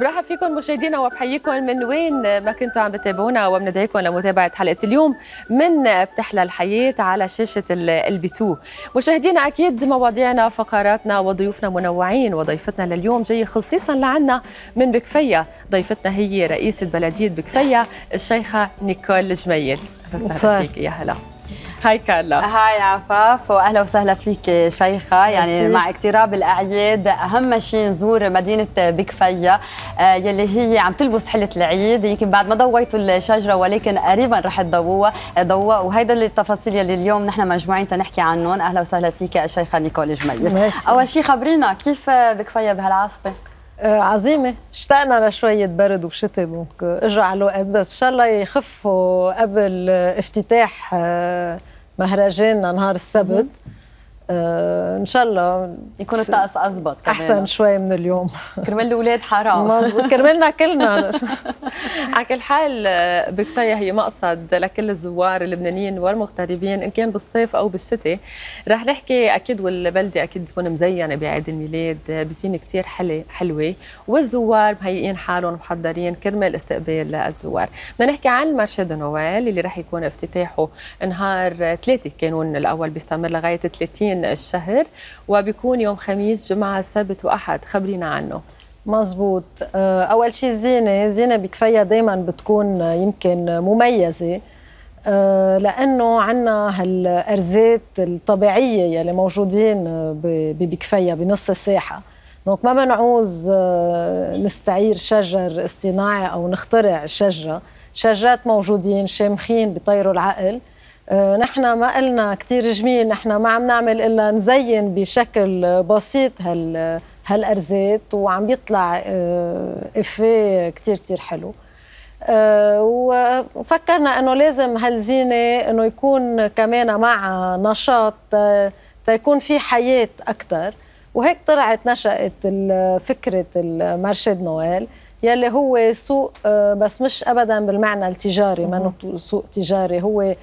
برحب فيكم مشاهدينا وبحييكم من وين ما كنتوا عم بتابعونا وبندعيكم لمتابعة حلقة اليوم من بتحلى الحياة على شاشة ال LB2 مشاهدينا أكيد مواضيعنا فقراتنا وضيوفنا منوعين وضيفتنا لليوم جاية خصيصا لعنا من بكفية. ضيفتنا هي رئيسة بلدية بكفية الشيخة نيكول جميل. أهلا فيك. يا هلا. Hi كارلا. Hi عفاف واهلا وسهلا فيك شيخة. يعني مع اقتراب الأعياد أهم شيء نزور مدينة بكفيه آه، يلي هي عم تلبس حلة العيد. يمكن بعد ما ضويتوا الشجرة ولكن قريبا رح تضووها ضوء وهيدا التفاصيل يلي اليوم نحن مجموعين تنحكي عنهم. أهلا وسهلا فيك الشيخه نيكول جميل. أول شيء خبرينا كيف بكفيه بهالعاصفة؟ آه عظيمة. اشتقنا لشوية برد وشتاء اجوا على الوقت بس إن شاء الله يخفوا قبل افتتاح آه مهرجاننا نهار السبت. آه إن شاء الله يكون الطقس اضبط أحسن شوي من اليوم. كرمال الأولاد حرام. مزبوط كرمالنا كلنا على كل حال آه، بكفاية هي مقصد لكل الزوار اللبنانيين والمغتربين إن كان بالصيف أو بالشتاء. رح نحكي أكيد والبلدة أكيد تكون مزينة بعيد الميلاد بزينه كثير حلوة حلوة. والزوار مهيئين حالهم محضرين كرمال استقبال الزوار. بدنا نحكي عن Marché de Noël اللي رح يكون افتتاحه نهار ثلاثة. كانون الأول بيستمر لغاية 30 الشهر وبيكون يوم خميس جمعة سبت وأحد. خبرينا عنه. مزبوط. آه، أول شيء الزينة. زينة بكفاية دايما بتكون يمكن مميزة. آه، لأنه عنا هالأرزات الطبيعية يلي موجودين ببكفية بنص الساحة. دونك ما بنعوز آه، نستعير شجر اصطناعي أو نخترع شجرة. شجرات موجودين شامخين بيطيروا العقل. نحن ما قلنا كثير جميل نحن ما عم نعمل إلا نزين بشكل بسيط هال هالارزات وعم بيطلع آه، إفيه كثير كثير حلو. آه، وفكرنا إنه لازم هالزينة إنه يكون كمان مع نشاط تيكون في حياة أكثر وهيك طلعت نشأت فكرة المارشيد نويل يلي هو سوق بس مش أبدا بالمعنى التجاري ما سوق تجاري هو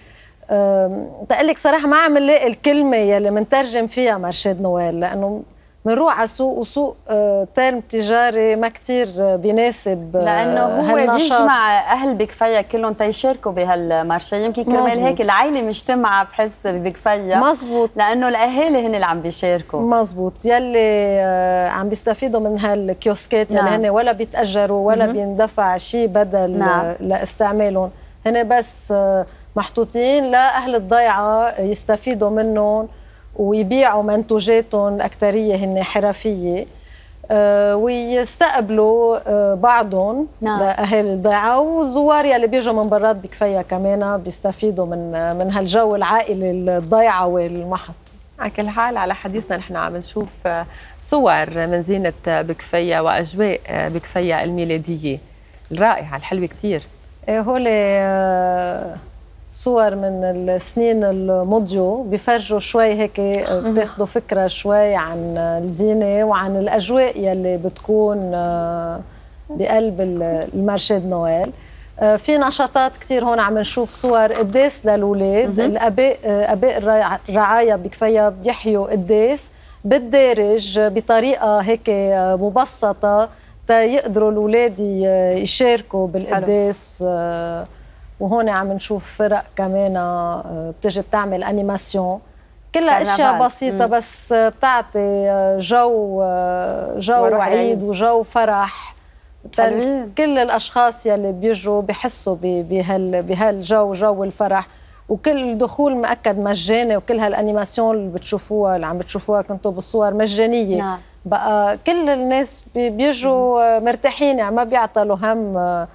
تقلك صراحة ما عم نلاقي الكلمة يلي منترجم فيها مرشد نويل لأنه بنروح على سوق وسوق آه، ترم تجاري ما كتير بيناسب آه، لأنه هو بيجمع أهل بكفيه كلهم تيشاركوا بهالمارشي يمكن كرمال هيك العائله مجتمعة بحس بكفيه مزبوط لأنه الأهالي هن اللي عم بيشاركوا. مزبوط يلي عم بيستفيدوا من هالكيوسكات يلي نعم. هن ولا بيتأجروا ولا بيندفع شيء بدل نعم. لإستعمالهم. هن بس محطوطين لأهل الضيعة يستفيدوا منهم ويبيعوا منتوجاتهم الاكثريه هن حرفية آه، ويستقبلوا آه، بعضهم نعم. لاهالي الضيعة والزوار يلي بيجوا من برات بكفيه كمان بيستفيدوا من من هالجو العائلي الضيعة والمحط. على كل حال على حديثنا نحن عم نشوف آه، صور من زينة بكفيه وأجواء بكفيه الميلادية. الرائعة الحلوة كثير هول صور من السنين المضيو بفرجوا شوي هيك بتاخذوا فكرة شوي عن الزينة وعن الأجواء يلي بتكون آه، بقلب المارشيد نويل. آه، في نشاطات كثير هون عم نشوف صور قداس للاولاد الأباء آه، أباء الرعايه بكفاية بيحيوا قداس بالدارج بطريقة هيك مبسطة تيقدروا الاولاد يشاركوا بالقداس وهون عم نشوف فرق كمان آه، بتجي بتعمل animations كلها أشياء بسيطة مم. بس بتعطي آه، جو آه، جو عيد وجو فرح. كل الأشخاص يلي بيجوا بحسوا بهال بهالجو جو الفرح. وكل دخول مأكد مجاني وكل هال animations اللي بتشوفوها اللي عم بتشوفوها كنتوا بالصور مجانية. نعم. بقى كل الناس بيجوا مرتاحين يعني ما بيعطلوا هم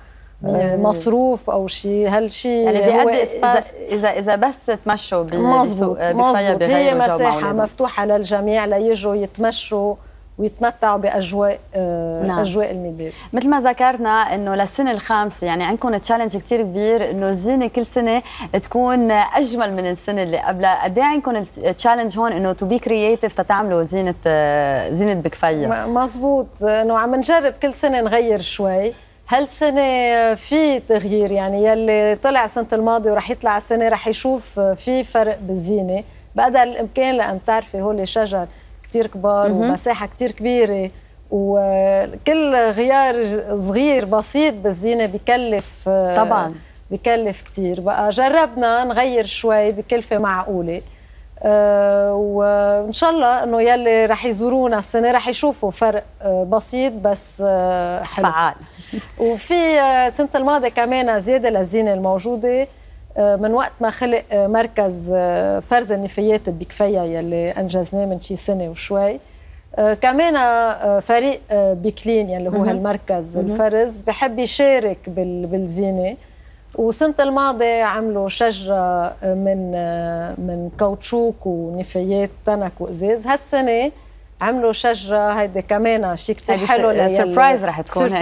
مصروف أو شيء هالشيء يعني بيأدي espace إذا إذا بس تمشوا مظبوط مظبوط هي مساحة مفتوحة للجميع ليجوا يتمشوا ويتمتعوا بأجواء آه، نعم. أجواء الميلاد مثل ما ذكرنا إنه للسنة الخامسة يعني عندكم challenge كثير كبير إنه الزينة كل سنة تكون أجمل من السنة اللي قبلها. قد إيه عندكم ال challenge هون إنه to be creative تتعملوا زينة آه، زينة بكفيه مزبوط. إنه عم نجرب كل سنة نغير شوي. هالسنة في تغيير؟ يعني يلي طلع السنة الماضية ورح يطلع السنة رح يشوف في فرق بالزينة. بقدر الإمكان لأن بتعرفي هول شجر كتير كبار ومساحة كتير كبيرة. وكل غيار صغير بسيط بالزينة بكلف طبعا. بكلف كثير بقى جربنا نغير شوي بكلفة معقولة. أه وإن شاء الله إنه يلي رح يزورونا السنة رح يشوفوا فرق بسيط بس حلو. فعال. وفي السنة آه، الماضية كمان زيادة للزينه الموجودة آه، من وقت ما خلق آه، مركز فرز النفايات بكفيا يلي أنجزناه من شي سنة وشوي. كمان فريق بكلين يلي هو هالمركز الفرز بحب يشارك بالزينة. وسنة الماضية عملوا شجرة من من كاوتشوك ونفايات تنك وإزاز. هالسنة عملوا شجرة هيدي كمان شيء كثير حلو سربرايز رح تكون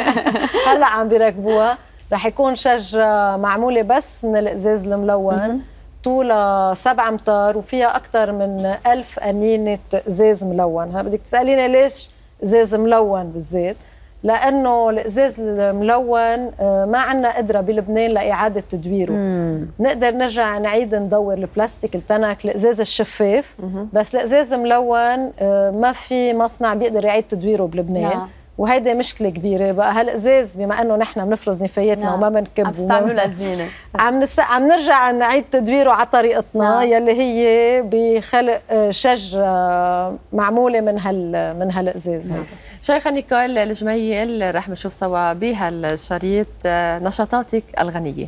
هلا عم بيركبوها رح يكون شجرة معمولة بس من الإزاز الملون طولها سبع أمتار وفيها أكثر من ألف قنينة إزاز ملون. هلا بدك تسأليني ليش إزاز ملون بالذات لأنه الإزاز الملون آه، ما عندنا قدرة بلبنان لإعادة تدويره مم. نقدر نرجع نعيد ندور البلاستيك التنك الإزاز الشفاف مم. بس الإزاز ملون آه، ما في مصنع بيقدر يعيد تدويره بلبنان نعم. وهيدي مشكلة كبيرة بقى هالإزاز بما أنه نحن بنفرز نفاياتنا نعم. وما بنكب عم تستعملوا للزينه عم نس... عم نرجع نعيد تدويره على طريقتنا نعم. يلي هي بخلق آه، شجره معمولة من هال من هالإزاز نعم. شيخة نيكول الجميل رح نشوف سوا بهالشريط آه، نشاطاتك الغنية.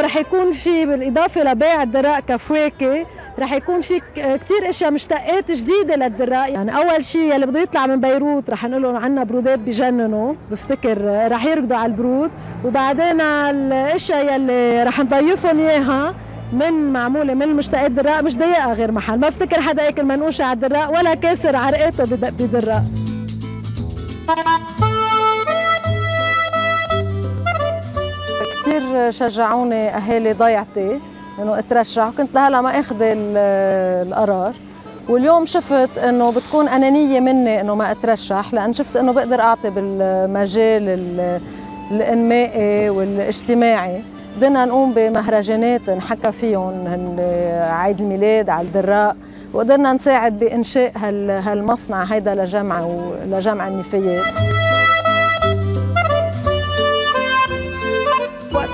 رح يكون في بالإضافة لبيع الدراء كفواكه رح يكون في كثير أشياء مشتقات جديدة للدراء يعني أول شيء اللي بده يطلع من بيروت رح نقول لهم عندنا برودات بجننوا. بفتكر رح يركضوا على البرود. وبعدين الأشياء يلي رح نضيفهم إياها من معمولة من المشتقات دراء مش ضيقة غير محل. ما بفتكر حدا ياكل منقوشه على الدراء ولا كاسر عرقاته بدراء كثير شجعوني أهالي ضيعتي. إنه أترشح. وكنت لهلا ما أخذ القرار. واليوم شفت إنه بتكون أنانية مني إنه ما أترشح لأن شفت إنه بقدر أعطي بالمجال الإنمائي والاجتماعي. بدنا نقوم بمهرجانات نحكى فيهم عيد الميلاد على الدراء. وقدرنا نساعد بإنشاء هالمصنع هيدا لجمع ولجمع النفايات.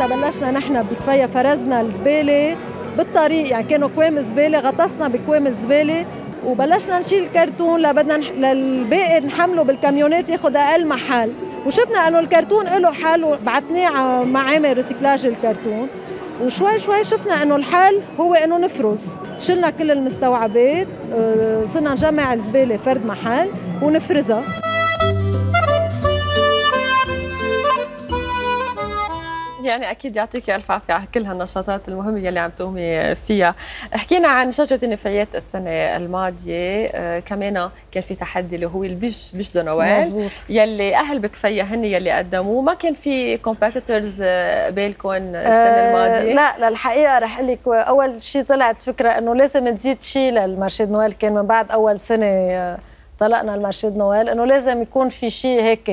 وقتها بلشنا نحن بكفاية فرزنا الزبالة بالطريق يعني كانوا كوام زباله غطسنا بكوام الزبالة وبلشنا نشيل الكرتون لبدنا للباقي نحمله بالكاميونات ياخذ أقل محل. وشفنا إنه الكرتون له حل وبعثناه على معامل recyclage الكرتون. وشوي شوي شفنا إنه الحل هو إنه نفرز. شلنا كل المستوعبات آه، صرنا نجمع الزبالة فرد محل ونفرزها. يعني أكيد يعطيك ألف عافية على كل هالنشاطات المهمة يلي عم تقومي فيها. حكينا عن شجرة النفايات السنة الماضية. آه كمان كان في تحدي اللي هو ال bûche bûche de Noël يلي أهل بكفية هن يلي قدموه. ما كان في competitors آه، بالكم السنة آه الماضية. لا للحقيقة رح أقول لك أول شيء طلعت فكرة إنه لازم تزيد شيء لل Marché de Noël كان من بعد أول سنة آه، طلقنا ال Marché de Noël إنه لازم يكون في شيء هيك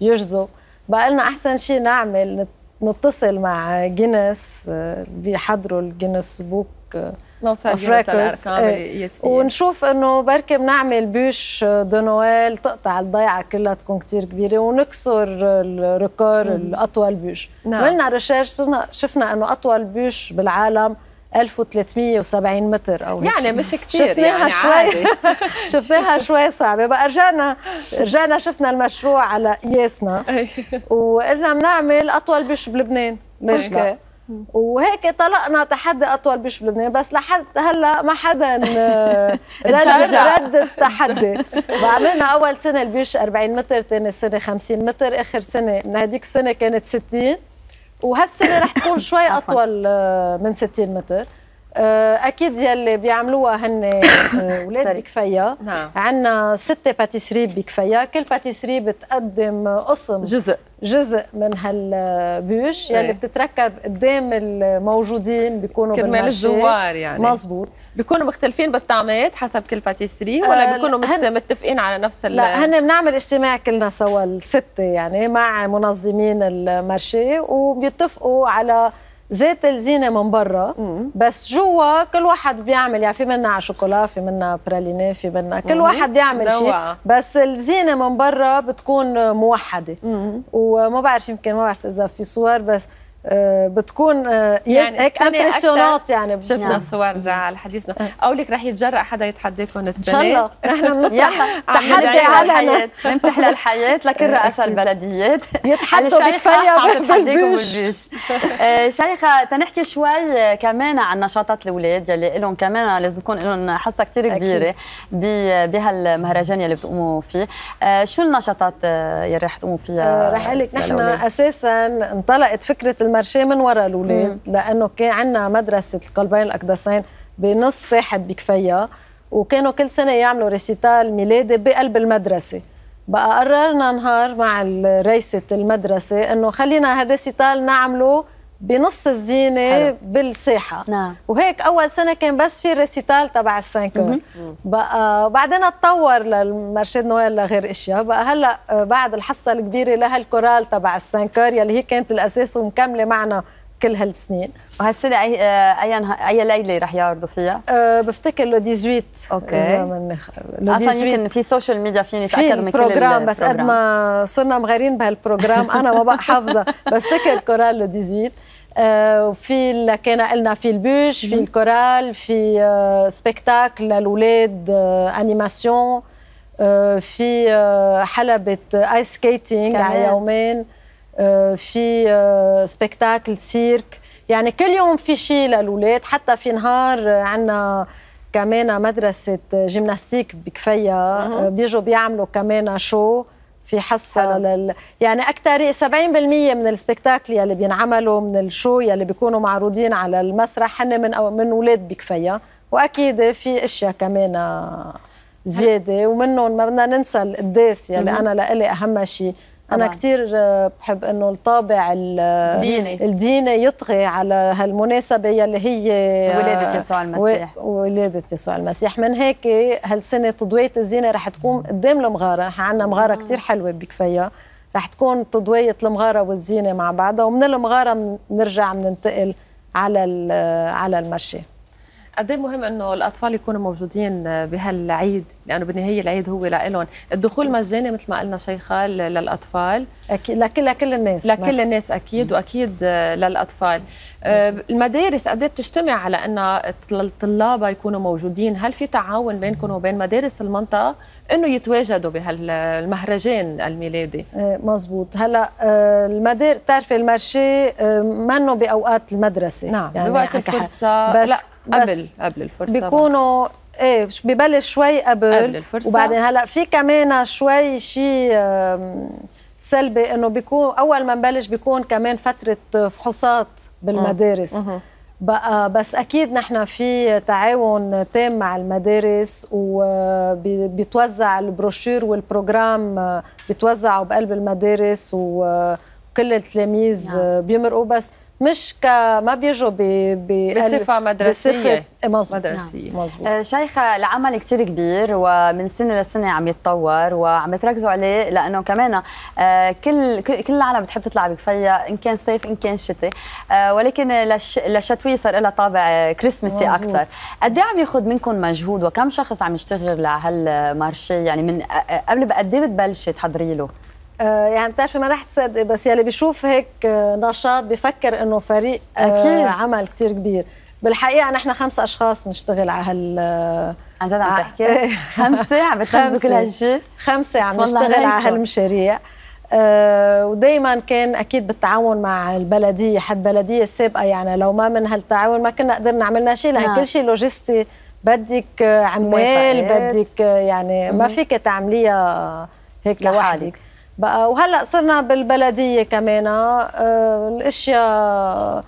يجذب بقى لنا أحسن شيء نعمل نتصل مع Guinness آه، بيحضروا ال Guinness Book موسوعة Guinness إيه. ونشوف إنه بركي بنعمل bûche de Noël تقطع الضيعة كلها تكون كتير كبيرة ونكسر ال record الأطول نعم. عملنا ريشيرش شفنا إنه أطول بوش بالعالم 1370 متر أو يعني مش كثير شفناها يعني شوي. شفناها شوي صعبة. بقى رجعنا رجعنا شفنا المشروع على قياسنا وقلنا بنعمل أطول بش بلبنان. ليش لا وهيك طلقنا تحدي أطول بش بلبنان بس لحد هلأ ما حدا رد رد التحدي. وعملنا أول سنة البيش 40 متر ثاني سنة 50 متر آخر سنة من هذيك السنة كانت 60 وهالسنه رح تكون شوي أطول آه، من 60 متر. أكيد يلي بيعملوها هن آه، أولاد بكفيا نعم. عندنا ستة باتيسري بكفيا كل باتيسري بتقدم قسم. جزء. جزء من هالبوش يلي إيه. بتتركب قدام الموجودين بيكونوا كرمال الزوار يعني. مزبوط بيكونوا مختلفين بالطعمات حسب كل باتيسري ولا آه، بيكونوا هن- متفقين على نفس ال لا هن بنعمل اجتماع كلنا سوا الستة يعني مع منظمين المرشي وبيتفقوا على زيت الزينة من برا بس جوا كل واحد بيعمل يعني في منا على شوكولا في منا براليني في منا كل. واحد بيعمل شيء. بس الزينة من برا بتكون موحدة وما بعرف يمكن ما بعرف إذا في صور بس بتكون آه، يعني يعني هيك امبرسيونات يعني. شفنا نعم. الصور على حديثنا. أو لك رح يتجرأ حدا يتحداكم إن السنة شاء الله. نحن بنطرح تحدي علنا الحياة. نمتح للحياة لكل رؤساء البلديات. يتحدوا على بالبوش. بالبوش آه، شيخة تنحكي شوي كمان عن نشاطات الأولاد يلي لهم كمان لازم يكون لهم أكيد. كبيرة ب- بهالمهرجان يلي بتقوموا فيه. آه، شو النشاطات آه، يلي رح تقوموا فيها آه، رح أقول لك نحن؟ أساسا انطلقت فكرة ال marché من وراء الأولاد لأنه كان عندنا مدرسة القلبين الأقدسين بنص ساحة بكفيا وكانوا كل سنة يعملوا récital ميلادي بقلب المدرسة. بقى قررنا نهار مع رئيسة المدرسة إنه خلينا هال récital نعمله بنص الزينة حلو. بالساحة نعم. وهيك أول سنة كان بس في ال récital تبع ال Sacré-Cœur بقى بعدين اتطور لل Marché de Noël لغير إشياء. بقى هلا آه، بعد الحصة الكبيرة لهالكورال تبع ال Sacré-Cœur يلي هي كانت الأساس ومكملة معنا كل هالسنين وهالسنة أي آه، أي نه- أي ليلة رح يعرضوا فيها؟ أه بفتكر لو 18 أوكي. إذا من 18 يمكن في social media فيني في أتأكد من كل ال programme بس قد. ما صرنا مغيرين بهال programme أنا ما بقى حافظة بس فكر كورال لو 18 آه، وفي اللي كان قلنا في ال bûche في الكورال في spectacle للاولاد animation في آه، حلبة ice skating. على يومين في آه، spectacle cirque. يعني كل يوم في شيء للأولاد. حتى في نهار عندنا كمان مدرسة gymnastique بكفية آه، بيجوا بيعملوا كمان show في حصة. لل... يعني أكتر 70% من ال spectacle يلي بينعملوا من ال show يلي بيكونوا معروضين على المسرح هن من أو من أولاد بكفية وأكيد في أشياء كمان آه، زيادة. ومنهم ما بدنا ننسى القداس يلي أنا لإلي أهم شيء. طبعاً. كتير آه، بحب إنه الطابع ال- ديني. الديني يطغي على هالمناسبة يلي هي ولادة يسوع المسيح. و- ولادة يسوع المسيح من هيك هالسنة تضوية الزينة رح تكون قدام المغارة نحن عندنا مغارة كتير حلوة بكفية رح تكون تضوية المغارة والزينة مع بعضها ومن المغارة بنرجع بننتقل على على المرشي قد إيه مهم إنه الأطفال يكونوا موجودين بهالعيد؟ لأنه بالنهاية العيد هو لهم الدخول مجاني مثل ما قلنا شيخة للأطفال. أكيد لكل لكل الناس. لكل الناس أكيد وأكيد للأطفال. آه، المدارس قد إيه بتجتمع على إن الطلاب يكونوا موجودين؟ هل في تعاون بينكم وبين مدارس المنطقة إنه يتواجدوا بهالمهرجان الميلادي؟ آه، مزبوط. هلأ آه، المدار بتعرفي المرشي آه، منه بأوقات المدرسة. نعم يعني بوقت. الفرصة. بس لا قبل قبل الفرصة بيكونوا إيه ببلش شوي قبل, قبل الفرصة. وبعدين هلا في كمان شوي شيء سلبي إنه بيكون أول ما نبلش بيكون كمان فترة فحوصات بالمدارس. بقى بس أكيد نحن في تعاون تام مع المدارس وبيتوزع ال brochure وال programme آه، بيتوزعوا بقلب المدارس وكل التلاميذ نعم. بيمرقوا. بس مش ك ما بيجوا ب ب- بصفة مدرسية. بصفة- مزبوط مدرسية. مزبوط آه، شيخة العمل كتير كبير ومن سنة لسنة عم يتطور وعم تركزوا عليه لأنه كمان آه، كل كل كل العالم بتحب تطلع بكفية إن كان صيف إن كان شتاء آه، ولكن للش- للشتوية صار لها طابع كريسماسي مزبوط. أكثر قد إيه عم ياخذ منكم مجهود وكم شخص عم يشتغل على هالمارشي يعني من قبل بقد إيه بتبلشي تحضري له؟ آه، يعني بتعرفي ما رح تصدقي بس يلي بيشوف هيك آه، نشاط بفكر إنه فريق آه، أكيد. عمل كتير كبير بالحقيقة نحن خمس أشخاص بنشتغل على هال عن جد عم تحكي؟ خمسة عم بتنفذوا كل. هالشيء؟ خمسة عم نشتغل على. هالمشاريع آه ودائما كان أكيد بالتعاون مع البلدية حد بلدية السابقه يعني لو ما من هالتعاون ما كنا قدرنا عملنا شيء لأن نعم. كل شيء لوجستي بدك عمال. بدك يعني ما فيك تعمليها هيك. لوحدك بقى. وهلأ صرنا بالبلدية كمان آه الأشياء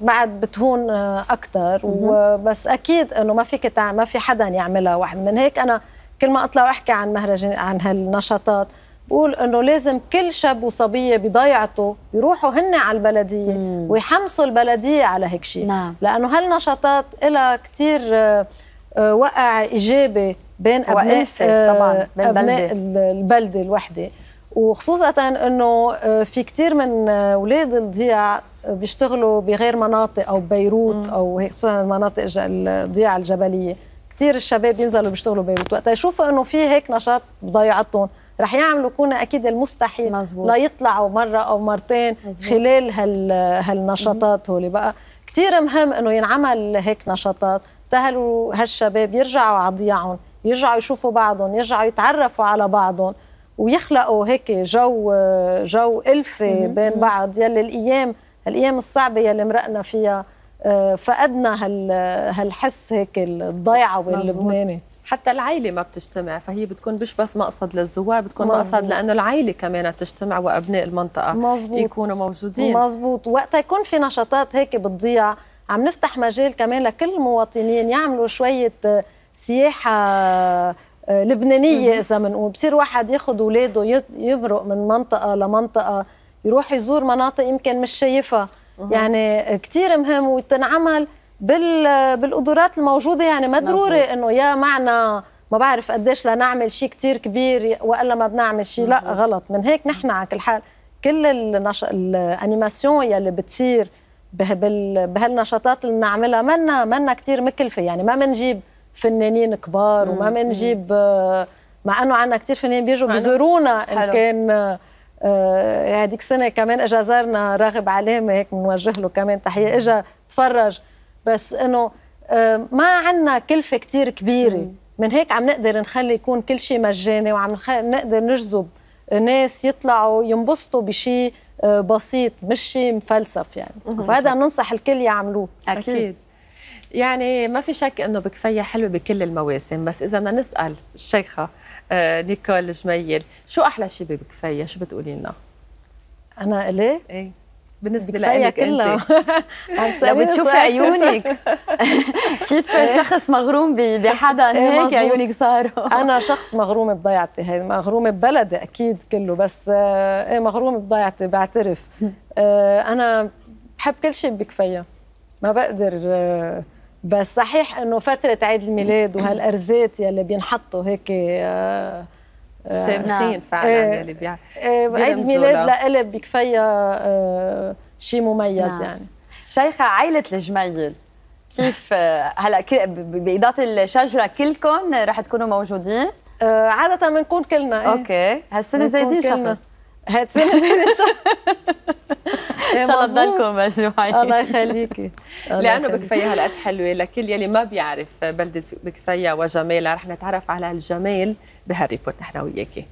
بعد بتهون أكثر وبس أكيد إنه ما فيك ما في حدا يعملها واحد. من هيك أنا كل ما أطلع وأحكي عن مهرجان عن هالنشاطات بقول إنه لازم كل شاب وصبية بضيعته يروحوا هن على البلدية مم. ويحمسوا البلدية على هيك شيء نعم. لأنه هالنشاطات لها كثير وقع إيجابي بين أبناء طبعا بين أبناء البلدة الوحدة. وخصوصا إنه في كثير من أولاد الضياع بيشتغلوا بغير مناطق أو بيروت أو هيك خصوصا المناطق الضياع الجبلية. كثير الشباب ينزلوا بيشتغلوا بيروت. وقت يشوفوا إنه في هيك نشاط بضيعتهم رح يعملوا كونا أكيد المستحيل مزبوط. لا يطلعوا مرة أو مرتين مزبوط. خلال هال هالنشاطات هولي. بقى كثير مهم إنه ينعمل هيك نشاطات. تهلوا هالشباب يرجعوا على ضياعهم يرجعوا يشوفوا بعضهم يرجعوا يتعرفوا على بعضهم. ويخلقوا هيك جو جو ألفة بين بعض. يلي الأيام الأيام الصعبة يلي مرقنا فيها فقدنا هال هالحس هيك الضيعة واللبناني حتى العائله ما بتجتمع فهي بتكون مش بس مقصد للزوار بتكون مزبوط. مقصد لأنه العائله كمان تجتمع وأبناء المنطقة مزبوط. يكونوا موجودين. مزبوط وقتها يكون في نشاطات هيك بتضيع. عم نفتح مجال كمان لكل المواطنين يعملوا شوية سياحة لبنانية إذا بنقول بصير واحد ياخذ اولاده يمرق من منطقة لمنطقة يروح يزور مناطق يمكن مش شايفها. يعني كثير مهم وتنعمل بال بالقدرات الموجودة. يعني ما ضروري إنه يا معنا ما بعرف قديش لنعمل شيء كثير كبير وإلا ما بنعمل شيء لا غلط. من هيك نحن على كل حال كل النش... الأنيماسيون يلي بتصير بهال... بهالنشاطات اللي بنعملها منا منا كثير مكلفة. يعني ما بنجيب فنانين كبار وما بنجيب مع إنه عندنا كثير فنانين بيجوا بيزورونا إن كان هذيك السنة كمان اجى زارنا راغب علامه هيك بنوجه له كمان تحية. اجى تفرج. بس إنه ما عندنا كلفة كثير كبيرة. من هيك عم نقدر نخلي يكون كل شيء مجاني وعم نقدر نجذب ناس يطلعوا ينبسطوا بشيء بسيط مش شيء مفلسف يعني. وهذا بننصح الكل يعملوه. أكيد. يعني ما في شك إنه بكفيه حلوة بكل المواسم بس إذا بدنا نسأل الشيخة نيكول جميل شو أحلى شيء ببكفيه شو بتقولي لنا؟ أنا إلي؟ إيه. بالنسبة لك كلها. لو بتشوفي عيونك. كيف شخص مغروم بحدا هيك عيونك صاروا؟ أنا شخص مغروم بضيعتي هي مغرومه ببلدي أكيد كله بس إيه مغروم بضيعتي بعترف. أنا بحب كل شيء بكفيه ما بقدر بس صحيح إنه فترة عيد الميلاد وهالارزات يلي بينحطوا هيك شامخين فعلا يلي بيع عيد الميلاد لإلي بكفيها شيء مميز نعم. يعني شيخة عائلة الجميل كيف هلا بإضافة الشجرة كلكم رح تكونوا موجودين؟ عادة بنكون كلنا إيه؟ أوكي هالسنة زايدين شخص زايدين شخص إن شاء الله تضلكم مجموعين. الله يخليكي. لأنه بكفيه هالقد حلوة لكل يلي ما بيعرف بلدة بكفيه وجمالها رح نتعرف على الجمال بهالريبورت. نحن وياكي.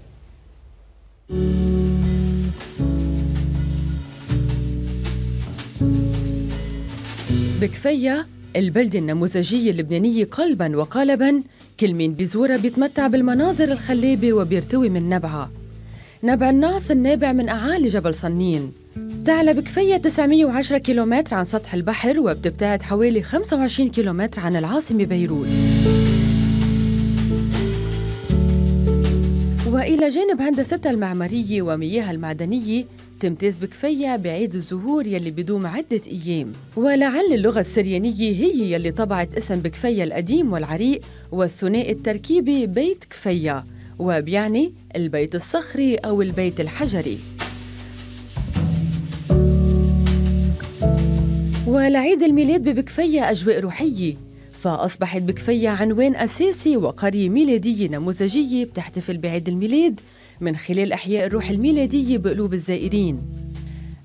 بكفيه البلدة النموذجية اللبنانية قلبا وقالبا كل مين بيزورها بيتمتع بالمناظر الخلابة وبيرتوي من نبعها. نبع النعس النابع من أعالي جبل صنين. تعلى بكفية 910 كيلومتر عن سطح البحر وبتبتعد حوالي 25 كيلومتر عن العاصمة بيروت. وإلى جانب هندستها المعمارية ومياهها المعدنية تمتاز بكفية بعيد الزهور يلي بدوم عدة أيام. ولعل اللغة السريانية هي يلي طبعت اسم بكفية القديم والعريق والثنائي التركيبي بيت كفية وبيعني البيت الصخري أو البيت الحجري. ولعيد الميلاد ببكفية أجواء روحية فأصبحت بكفية عنوان أساسي وقرية ميلادية نموذجية بتحتفل بعيد الميلاد من خلال إحياء الروح الميلادية بقلوب الزائرين.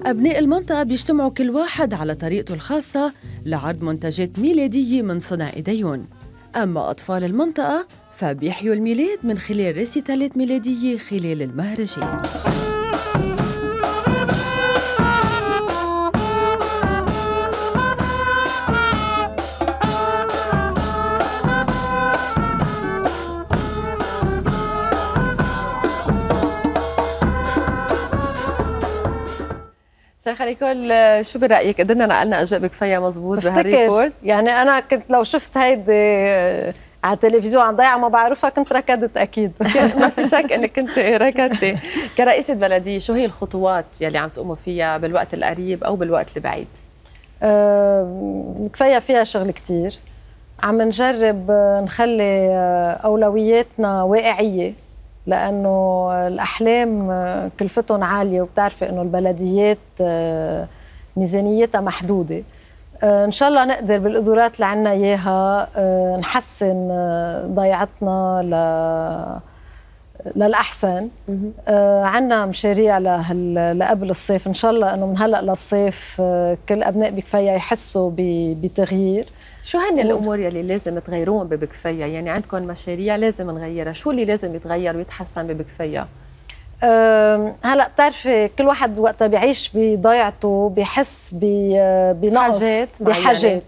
أبناء المنطقة بيجتمعوا كل واحد على طريقته الخاصة لعرض منتجات ميلادية من صنع إيديهم أما أطفال المنطقة فبيحيوا الميلاد من خلال ريسيتالات ميلادية خلال المهرجان شيخة نيكول شو برأيك؟ قدرنا نقلنا أجواء بكفيا مزبوط بهال report يعني أنا كنت لو شفت هيدي على التلفزيون عم ضيعة ما بعرفها كنت ركضت أكيد. ما في شك انك كنت ركضتي. كرئيسة بلديه شو هي الخطوات يلي عم تقوموا فيها بالوقت القريب أو بالوقت البعيد؟ أه بكفيا فيها شغل كتير. عم نجرب نخلي أولوياتنا واقعية لأنه الأحلام كلفتهم عالية وبتعرفي إنه البلديات ميزانيتها محدودة. إن شاء الله نقدر بالقدرات اللي عنا إياها نحسن ضيعتنا ل للأحسن. آه عنا مشاريع لهال لقبل الصيف. إن شاء الله إنه من هلأ للصيف آه كل أبناء بكفاية يحسوا بتغيير. شو هن الأمور يلي لازم تغيروهم ببكفية يعني عندكم مشاريع لازم نغيرها. شو اللي لازم يتغير ويتحسن ببكفية أه هلا بتعرفي كل واحد وقتها بيعيش بضيعته بحس بنقص حاجات بحاجات.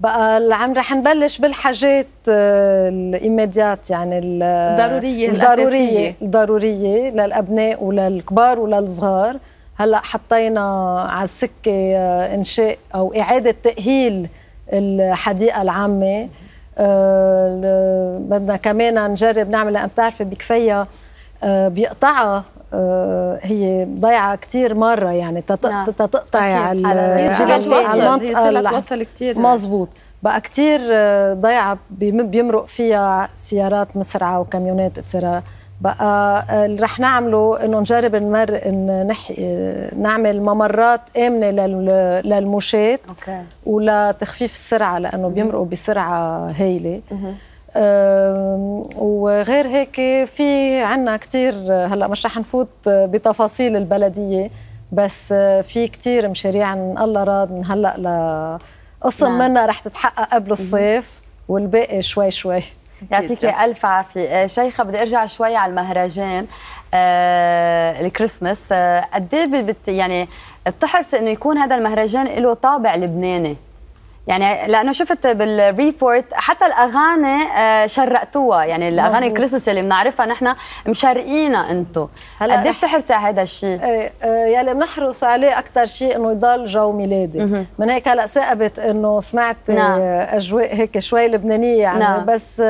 بقى عم رح نبلش بالحاجات الايميديات يعني الضرورية الضرورية الضرورية للأبناء وللكبار وللصغار. هلا حطينا على السكة إنشاء أو إعادة تأهيل الحديقة العامة. أه بدنا كمان نجرب نعمل بتعرفي بكفيه أه بيقطعها أه هي ضيعه كثير مرة يعني تتقطعي على المنطقة توصل كثير مزبوط بقى كثير ضيعه بيمرق فيها سيارات مسرعه وكاميونات اتسرا بقى اللي رح نعمله إنه نجرب نمر إن نح... نعمل ممرات آمنة لل... للمشاة. ولتخفيف السرعة لأنه بيمرقوا بسرعة هايلة. وغير هيك في عنا كتير هلا مش رح نفوت بتفاصيل البلدية بس في كتير مشاريع ان الله راد من هلا ل قسم نعم. منها رح تتحقق قبل الصيف والباقي شوي شوي. يعطيك ألف عافية. شيخة بدي أرجع شوي على المهرجان. آه الكريسماس. آه قد إيه يعني بتحس إنه يكون هذا المهرجان له طابع لبناني؟ يعني لأنه شفت بال report حتى الأغاني آه شرقتوها يعني الأغاني الكريسماس اللي بنعرفها نحن مشرقينا أنتم هلا قد إيه بتحسي على هذا الشيء؟ إيه يلي بنحرص عليه أكثر شيء إنه يضل جو ميلادي. من هيك هلا ثاقبت إنه سمعت نعم. أجواء هيك شوي لبنانية يعني نعم. بس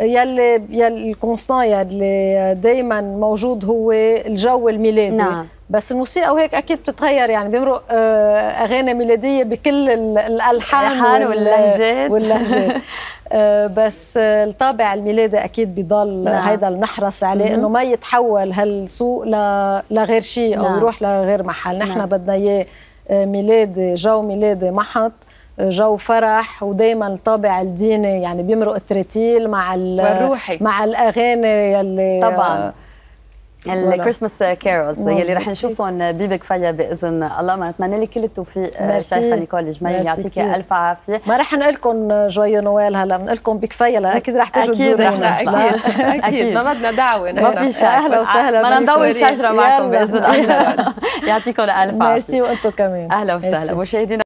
يلي يلي الكونستان يلي دائما موجود هو الجو الميلادي نعم. بس الموسيقى وهيك أكيد بتتغير يعني بيمرق أغاني ميلادية بكل الألحان واللهجات واللهجات بس الطابع الميلادي أكيد بضل نعم. هيدا المحرص عليه إنه ما يتحول هالسوق لغير شيء أو نعم. يروح لغير محل نحن نعم. بدنا إياه ميلادي جو ميلادي محط جو فرح ودائما الطابع الديني يعني بيمرق الترتيل مع والروحي. مع الأغاني يلي طبعا. ال Christmas carols يلي رح نشوفهم ببكفيا بإذن الله. ما نتمنى لك كل التوفيق شيخه نيكول جميل يعطيك ألف عافية. ما رح نقول لكم joyeux Noël هلا بنقول لكم بكفيا لأن أكيد رح تجوا تزورونا أكيد. أكيد. ما بدنا دعوة. ما في شك. أهلا وسهلا بدنا نضوي شجرة معكم بإذن الله. يعطيكم ألف عافية. ميرسي وأنتم كمان. أهلا وسهلا. مشاهدينا